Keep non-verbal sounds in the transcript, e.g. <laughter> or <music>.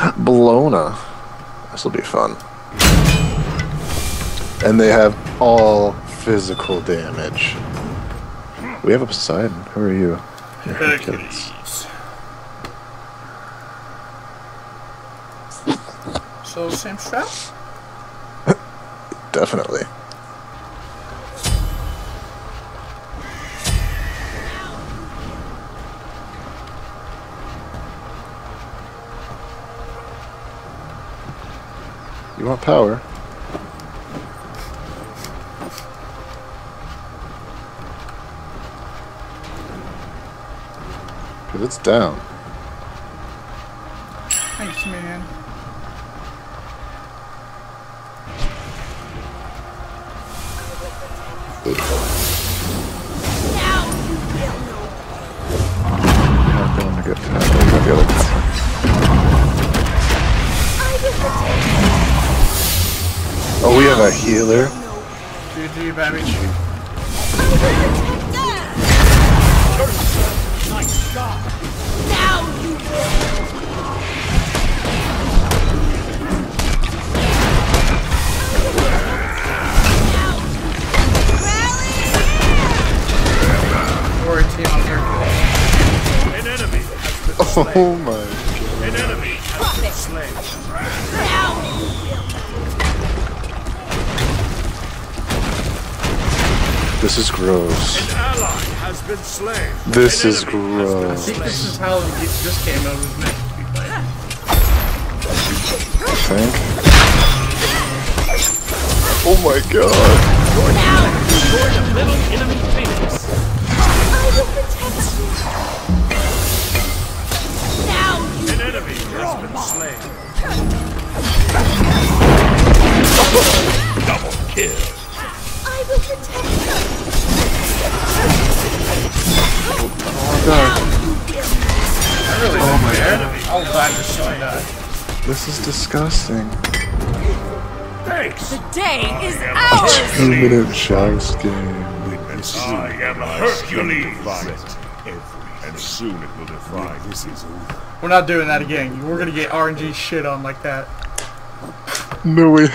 Bellona. This will be fun. And they have all physical damage. We have a Poseidon. Who are you? Hercules. So same strap? <laughs> Definitely. You want power? Cause it's down. Thanks, man. I'm not going to Oh, we have a healer. GG, baby. Glory team on Hercules. An enemy has been oh slain. Oh my. An enemy has been slain. This is gross. An ally has been slain. This An is enemy has been I gross. think this is how this game mode was meant to be played. I think. Oh my god. Destroyed a little enemy phoenix. I will protect you. Now you An enemy has been slain. <laughs> Double kill. God. I'll die just so I. This is disgusting. Thanks. The day is I am ours! Two minute chess game. I am Hercules. And soon it will define. This is over. We're not doing that again. We're gonna get RNG shit on like that. No way.